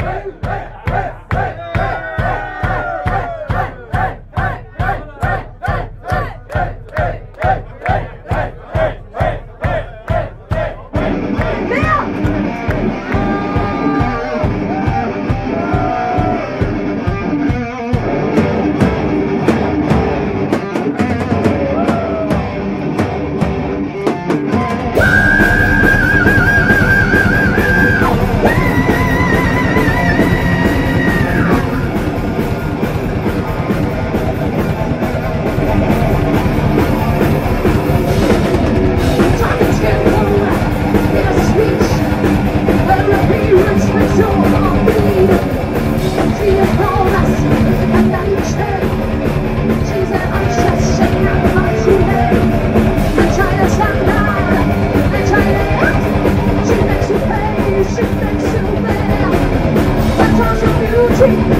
Hey! Thank you.